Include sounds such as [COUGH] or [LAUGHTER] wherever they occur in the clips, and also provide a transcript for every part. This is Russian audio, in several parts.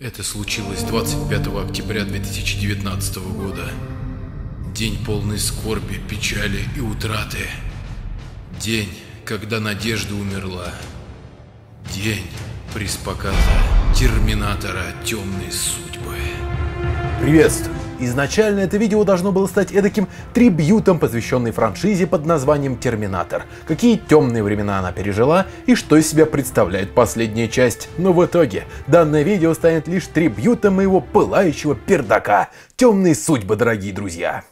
Это случилось 25 октября 2019 года. День полный скорби, печали и утраты. День, когда надежда умерла. День приспоказа Терминатора Темной Судьбы. Приветствую! Изначально это видео должно было стать эдаким трибьютом, посвященной франшизе под названием «Терминатор». Какие темные времена она пережила и что из себя представляет последняя часть. Но в итоге данное видео станет лишь трибьютом моего пылающего пердака. Темные судьбы, дорогие друзья.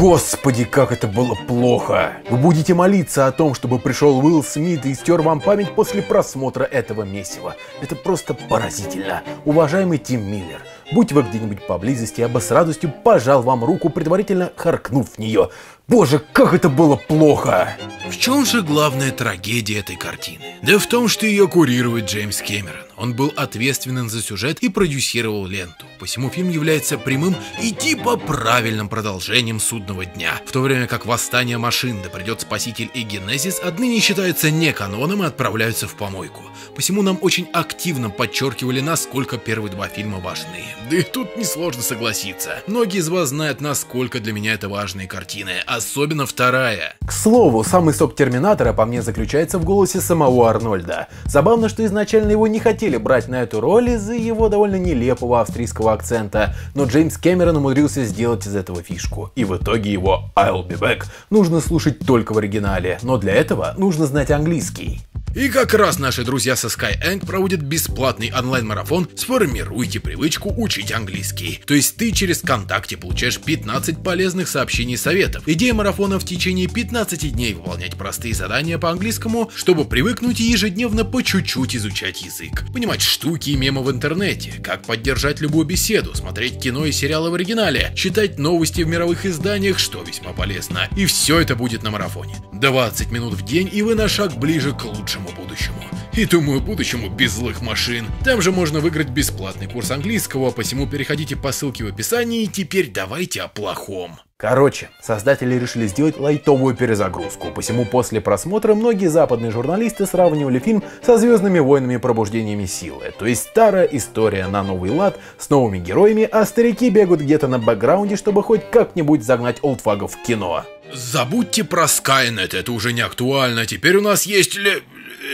Господи, как это было плохо! Вы будете молиться о том, чтобы пришел Уилл Смит и стер вам память после просмотра этого месива. Это просто поразительно. Уважаемый Тим Миллер, будь вы где-нибудь поблизости, я бы с радостью пожал вам руку, предварительно харкнув в нее. Боже, как это было плохо! В чем же главная трагедия этой картины? Да в том, что ее курирует Джеймс Кэмерон. Он был ответственен за сюжет и продюсировал ленту. Посему фильм является прямым и типа правильным продолжением «Судного дня». В то время как «Восстание машин», да придет Спаситель и Генезис отныне считаются не каноном и отправляются в помойку. Посему нам очень активно подчеркивали, насколько первые два фильма важны. Да и тут несложно согласиться. Многие из вас знают, насколько для меня это важные картины, особенно вторая. К слову, самый сок Терминатора по мне заключается в голосе самого Арнольда. Забавно, что изначально его не хотели брать на эту роль из-за его довольно нелепого австрийского акцента, но Джеймс Кэмерон умудрился сделать из этого фишку. И в итоге его I'll be back нужно слушать только в оригинале, но для этого нужно знать английский. И как раз наши друзья со Skyeng проводят бесплатный онлайн-марафон «Сформируйте привычку учить английский». То есть ты через ВКонтакте получаешь 15 полезных сообщений и советов. Идея марафона в течение 15 дней выполнять простые задания по английскому, чтобы привыкнуть и ежедневно по чуть-чуть изучать язык. Понимать штуки и мемы в интернете, как поддержать любую беседу, смотреть кино и сериалы в оригинале, читать новости в мировых изданиях, что весьма полезно. И все это будет на марафоне. 20 минут в день и вы на шаг ближе к лучшему нашему будущему. И думаю, будущему без злых машин. Там же можно выиграть бесплатный курс английского, посему переходите по ссылке в описании и теперь давайте о плохом. Короче, создатели решили сделать лайтовую перезагрузку, посему после просмотра многие западные журналисты сравнивали фильм со Звездными войнами пробуждениями силы, то есть старая история на новый лад с новыми героями, а старики бегают где-то на бэкграунде, чтобы хоть как-нибудь загнать олдфагов в кино. Забудьте про Skynet, это уже не актуально, теперь у нас есть ли...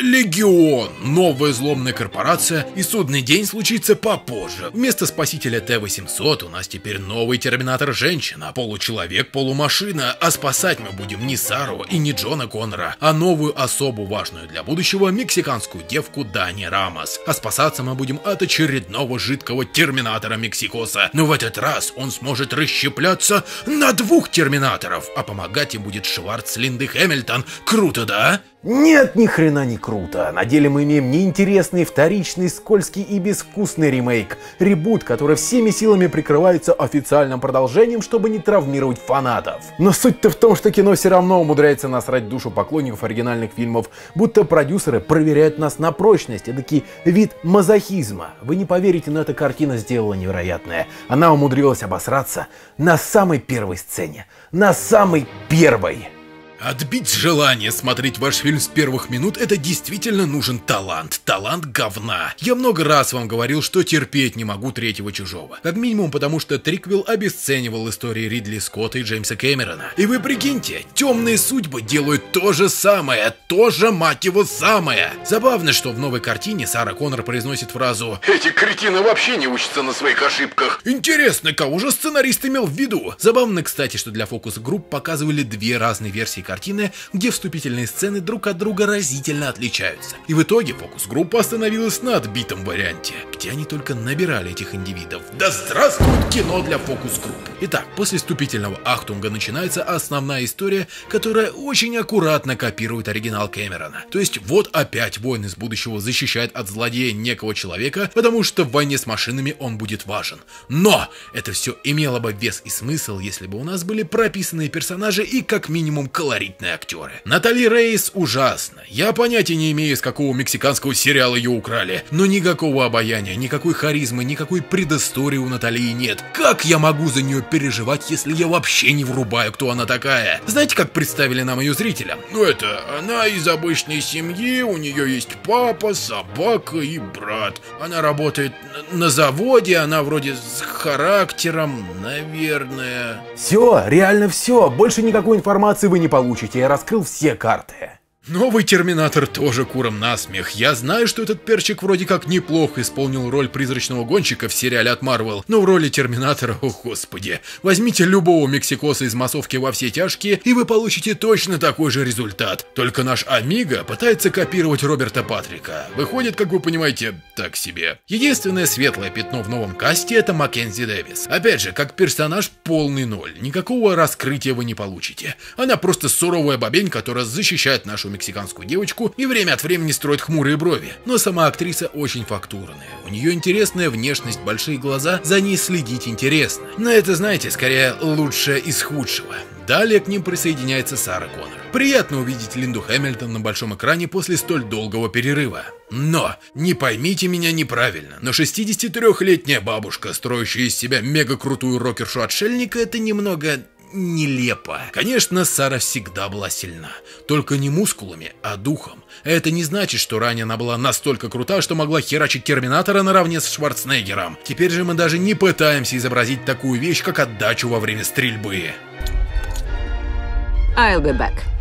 Легион, новая взломная корпорация, и судный день случится попозже. Вместо спасителя Т-800 у нас теперь новый Терминатор женщина, получеловек, полумашина, а спасать мы будем не Сару и не Джона Коннора, а новую особу важную для будущего мексиканскую девку Дани Рамос. А спасаться мы будем от очередного жидкого Терминатора Мексикоса, но в этот раз он сможет расщепляться на двух Терминаторов, а помогать им будет Шварц Линды Хэмилтон. Круто, да? Нет, ни хрена не круто. На деле мы имеем неинтересный, вторичный, скользкий и безвкусный ремейк. Ребут, который всеми силами прикрывается официальным продолжением, чтобы не травмировать фанатов. Но суть-то в том, что кино все равно умудряется насрать душу поклонников оригинальных фильмов, будто продюсеры проверяют нас на прочность, эдакий вид мазохизма. Вы не поверите, но эта картина сделала невероятное. Она умудрилась обосраться на самой первой сцене. На самой первой! Отбить желание смотреть ваш фильм с первых минут – это действительно нужен талант. Талант говна. Я много раз вам говорил, что терпеть не могу третьего чужого. Как минимум потому, что триквел обесценивал истории Ридли Скотта и Джеймса Кэмерона. И вы прикиньте, темные судьбы делают то же самое, то же мать его самое. Забавно, что в новой картине Сара Коннор произносит фразу «Эти кретины вообще не учатся на своих ошибках». Интересно, кого же сценарист имел в виду? Забавно, кстати, что для фокус-групп показывали две разные версии картины, где вступительные сцены друг от друга разительно отличаются. И в итоге фокус-группа остановилась на отбитом варианте, где они только набирали этих индивидов. Да здравствует кино для фокус-групп! Итак, после вступительного ахтунга начинается основная история, которая очень аккуратно копирует оригинал Кэмерона. То есть вот опять воин из будущего защищает от злодея некого человека, потому что в войне с машинами он будет важен. Но это все имело бы вес и смысл, если бы у нас были прописанные персонажи и как минимум колорит колоритные актеры. Натали Рейс ужасно. Я понятия не имею, из какого мексиканского сериала ее украли. Но никакого обаяния, никакой харизмы, никакой предыстории у Натальи нет. Как я могу за нее переживать, если я вообще не врубаю, кто она такая? Знаете, как представили нам ее зрителям? Ну это, она из обычной семьи, у нее есть папа, собака и брат. Она работает на заводе, она вроде с характером, наверное. Все, реально все. Больше никакой информации вы не получите. Я раскрыл все карты. Новый Терминатор тоже куром насмех. Я знаю, что этот перчик вроде как неплохо исполнил роль призрачного гонщика в сериале от Марвел, но в роли Терминатора, о господи. Возьмите любого мексикоса из массовки во все тяжкие, и вы получите точно такой же результат. Только наш Амиго пытается копировать Роберта Патрика. Выходит, как вы понимаете, так себе. Единственное светлое пятно в новом касте это Маккензи Дэвис. Опять же, как персонаж полный ноль. Никакого раскрытия вы не получите. Она просто суровая бабень, которая защищает нашу мексиканскую девочку и время от времени строит хмурые брови. Но сама актриса очень фактурная. У нее интересная внешность, большие глаза, за ней следить интересно. Но это, знаете, скорее лучшее из худшего. Далее к ним присоединяется Сара Коннор. Приятно увидеть Линду Хэмилтон на большом экране после столь долгого перерыва. Но, не поймите меня неправильно, но 63-летняя бабушка, строящая из себя мега-крутую рокершу-отшельника, это немного нелепо. Конечно, Сара всегда была сильна. Только не мускулами, а духом. Это не значит, что ранее она была настолько крута, что могла херачить Терминатора наравне с Шварценеггером. Теперь же мы даже не пытаемся изобразить такую вещь, как отдачу во время стрельбы. I'll be back.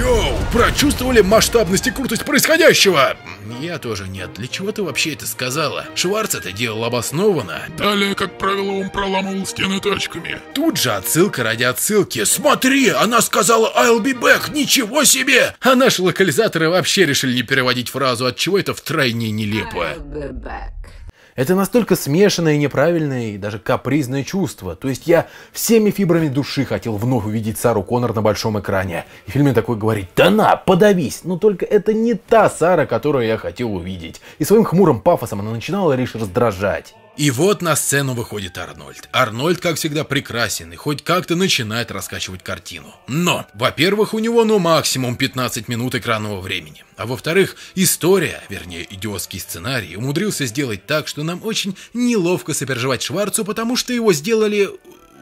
Йоу, прочувствовали масштабность и крутость происходящего? Я тоже нет. Для чего ты вообще это сказала? Шварц это делал обоснованно. Далее, как правило, он проламывал стены тачками. Тут же отсылка ради отсылки. Смотри, она сказала I'll be back, ничего себе! А наши локализаторы вообще решили не переводить фразу, от чего это втройне нелепо. I'll be back. Это настолько смешанное, неправильное и даже капризное чувство. То есть я всеми фибрами души хотел вновь увидеть Сару Коннор на большом экране. И фильме такой говорит, да на, подавись. Но только это не та Сара, которую я хотел увидеть. И своим хмурым пафосом она начинала лишь раздражать. И вот на сцену выходит Арнольд. Арнольд, как всегда, прекрасен и хоть как-то начинает раскачивать картину. Но, во-первых, у него ну максимум 15 минут экранного времени. А во-вторых, история, вернее, идиотский сценарий, умудрился сделать так, что нам очень неловко сопереживать Шварцу, потому что его сделали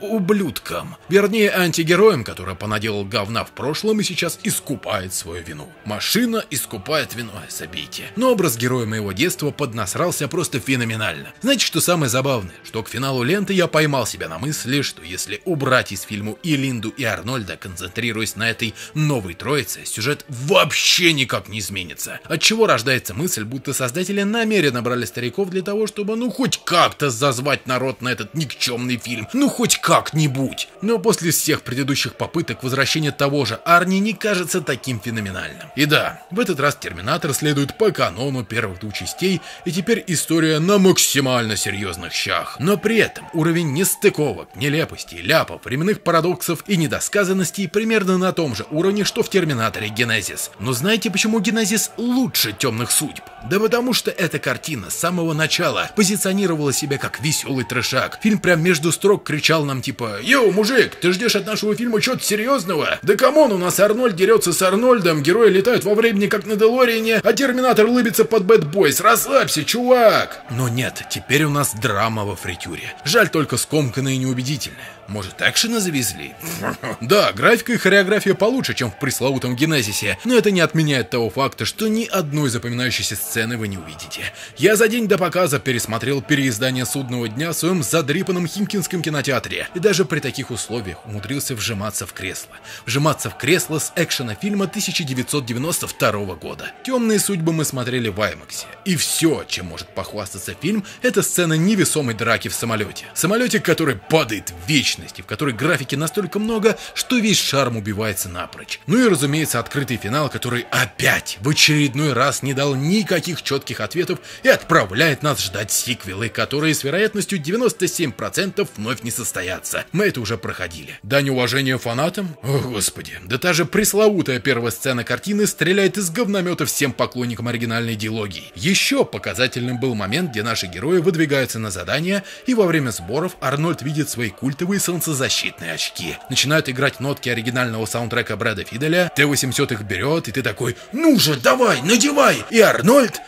ублюдком. Вернее, антигероем, который понаделал говна в прошлом и сейчас искупает свою вину. Машина искупает ай, забейте. Но образ героя моего детства поднасрался просто феноменально. Знаете, что самое забавное? Что к финалу ленты я поймал себя на мысли, что если убрать из фильма и Линду, и Арнольда, концентрируясь на этой новой троице, сюжет вообще никак не изменится. От чего рождается мысль, будто создатели намеренно брали стариков для того, чтобы ну хоть как-то зазвать народ на этот никчемный фильм. Ну хоть как-нибудь. Но после всех предыдущих попыток возвращение того же Арни не кажется таким феноменальным. И да, в этот раз Терминатор следует по канону первых двух частей, и теперь история на максимально серьезных щах. Но при этом уровень нестыковок, нелепостей, ляпов, временных парадоксов и недосказанностей примерно на том же уровне, что в Терминаторе Генезис. Но знаете, почему Генезис лучше темных судьб? Да потому что эта картина с самого начала позиционировала себя как веселый трешак. Фильм прям между строк кричал нам типа «Yo, мужик, ты ждешь от нашего фильма чего-то серьезного? Да come on, у нас Арнольд дерется с Арнольдом, герои летают во времени как на Делориане, а Терминатор лыбится под Bad Boys. Расслабься, чувак!» Но нет, теперь у нас драма во фритюре. Жаль только скомканная и неубедительная. Может, экшена завезли? [LAUGHS] Да, графика и хореография получше, чем в пресловутом Генезисе, но это не отменяет того факта, что ни одной запоминающейся сцены вы не увидите. Я за день до показа пересмотрел переиздание «Судного дня» в своем задрипанном химкинском кинотеатре, и даже при таких условиях умудрился вжиматься в кресло. Вжиматься в кресло с экшена фильма 1992 года. «Темные судьбы» мы смотрели в Аймаксе. И все, чем может похвастаться фильм, это сцена невесомой драки в самолете. Самолете, который падает в вечность, и в которой графики настолько много, что весь шарм убивается напрочь. Ну и разумеется, открытый финал, который опять в очередной раз не дал никаких четких ответов и отправляет нас ждать сиквелы, которые с вероятностью 97% вновь не состоятся. Бояться. Мы это уже проходили. Дань уважения фанатам? О, господи. Да та же пресловутая первая сцена картины стреляет из говномета всем поклонникам оригинальной диалогии. Еще показательным был момент, где наши герои выдвигаются на задание, и во время сборов Арнольд видит свои культовые солнцезащитные очки. Начинают играть нотки оригинального саундтрека Брэда Фиделя, Т-800 их берет, и ты такой «Ну же, давай, надевай!» И Арнольд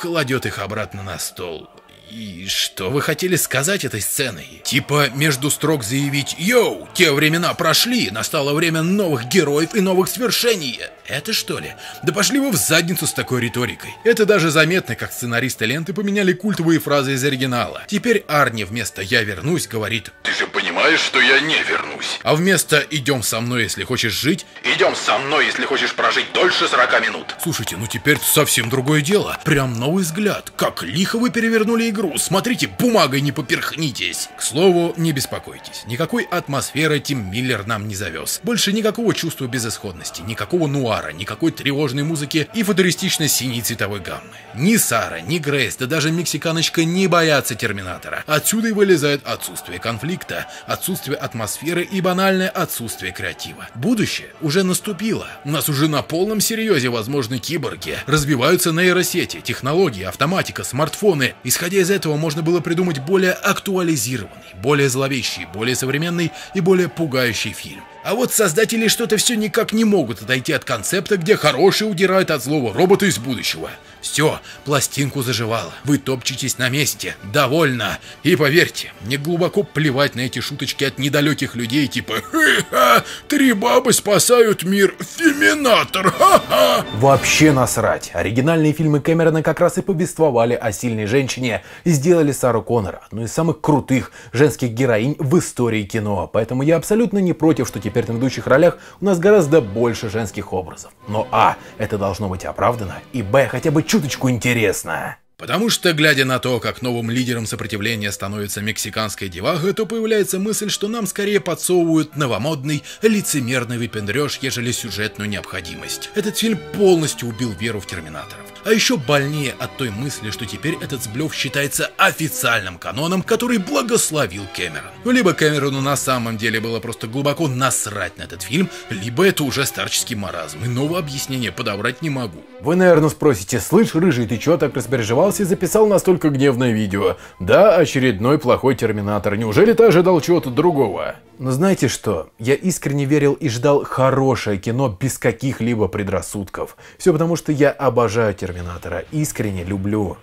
кладет их обратно на стол. И что вы хотели сказать этой сценой? Типа между строк заявить «Йоу, те времена прошли, настало время новых героев и новых свершений». Это что ли? Да пошли вы в задницу с такой риторикой. Это даже заметно, как сценаристы ленты поменяли культовые фразы из оригинала. Теперь Арни вместо «Я вернусь» говорит Ты же понимаешь, что я не вернусь. А вместо «Идем со мной, если хочешь жить» Идем со мной, если хочешь прожить дольше 40 минут. Слушайте, ну теперь совсем другое дело. Прям новый взгляд. Как лихо вы перевернули игру. Смотрите, бумагой не поперхнитесь. К слову, не беспокойтесь. Никакой атмосферы Тим Миллер нам не завез. Больше никакого чувства безысходности, никакого нуара, никакой тревожной музыки и футуристичной синей цветовой гаммы. Ни Сара, ни Грейс, да даже мексиканочка не боятся Терминатора. Отсюда и вылезает отсутствие конфликта, отсутствие атмосферы и банальное отсутствие креатива. Будущее уже наступило. У нас уже на полном серьезе возможны киборги. Развиваются нейросети, технологии, автоматика, смартфоны. Исходя из этого можно было придумать более актуализированный, более зловещий, более современный и более пугающий фильм. А вот создатели что-то все никак не могут отойти от концепта, где хорошие удирают от злого робота из будущего. Все, пластинку заживало. Вы топчетесь на месте. Довольно. И поверьте, мне глубоко плевать на эти шуточки от недалеких людей, типа «Ха-ха! Три бабы спасают мир! Феминатор! Ха-ха!» Вообще насрать. Оригинальные фильмы Кэмерона как раз и повествовали о сильной женщине и сделали Сару Коннор одной из самых крутых женских героинь в истории кино. Поэтому я абсолютно не против, что теперь на ведущих ролях у нас гораздо больше женских образов. Но а, это должно быть оправдано, и б, хотя бы чуточку интересно. Потому что, глядя на то, как новым лидером сопротивления становится мексиканская девага, то появляется мысль, что нам скорее подсовывают новомодный, лицемерный выпендреж, ежели сюжетную необходимость. Этот фильм полностью убил веру в терминаторов. А еще больнее от той мысли, что теперь этот сблев считается официальным каноном, который благословил Кэмерон. Либо Кэмерону на самом деле было просто глубоко насрать на этот фильм, либо это уже старческий маразм, и нового объяснения подобрать не могу. Вы, наверное, спросите, слышь, рыжий, ты чё так распереживался и записал настолько гневное видео? Да, очередной плохой терминатор. Неужели ты ожидал чего-то другого? Но знаете что? Я искренне верил и ждал хорошее кино без каких-либо предрассудков. Все потому, что я обожаю Терминатора, искренне люблю.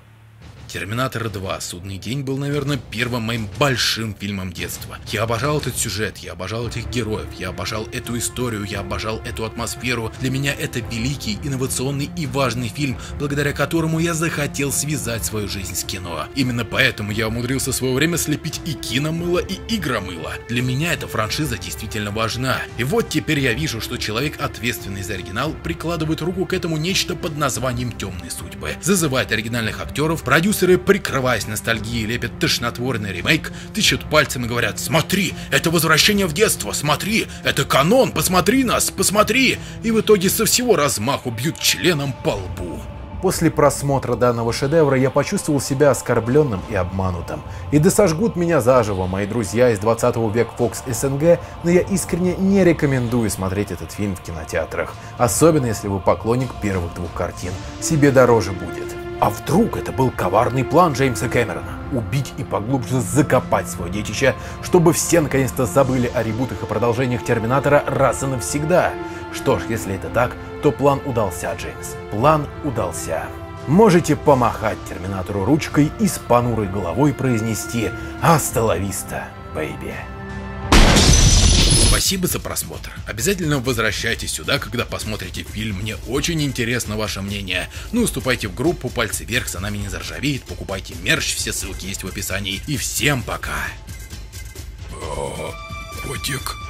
Терминатор 2. Судный день был, наверное, первым моим большим фильмом детства. Я обожал этот сюжет, я обожал этих героев, я обожал эту историю, я обожал эту атмосферу. Для меня это великий, инновационный и важный фильм, благодаря которому я захотел связать свою жизнь с кино. Именно поэтому я умудрился в свое время слепить и киномыло, и игромыло. Для меня эта франшиза действительно важна. И вот теперь я вижу, что человек, ответственный за оригинал, прикладывает руку к этому нечто под названием «Темные судьбы». Зазывает оригинальных актеров, продюсеров Продюсеры, прикрываясь ностальгией, лепят тошнотворный ремейк, тычут пальцем и говорят «Смотри, это возвращение в детство, смотри, это канон, посмотри нас, посмотри!» И в итоге со всего размаху бьют членом по лбу. После просмотра данного шедевра я почувствовал себя оскорбленным и обманутым. И да сожгут меня заживо мои друзья из 20 века Fox СНГ, но я искренне не рекомендую смотреть этот фильм в кинотеатрах. Особенно если вы поклонник первых двух картин. Себе дороже будет. А вдруг это был коварный план Джеймса Кэмерона? Убить и поглубже закопать свое детище, чтобы все наконец-то забыли о ребутах и продолжениях Терминатора раз и навсегда. Что ж, если это так, то план удался, Джеймс. План удался. Можете помахать Терминатору ручкой и с понурой головой произнести «Hasta la vista, baby». Спасибо за просмотр. Обязательно возвращайтесь сюда, когда посмотрите фильм. Мне очень интересно ваше мнение. Ну, вступайте в группу, пальцы вверх, за нами не заржавеет, покупайте мерч, все ссылки есть в описании. И всем пока. Котик.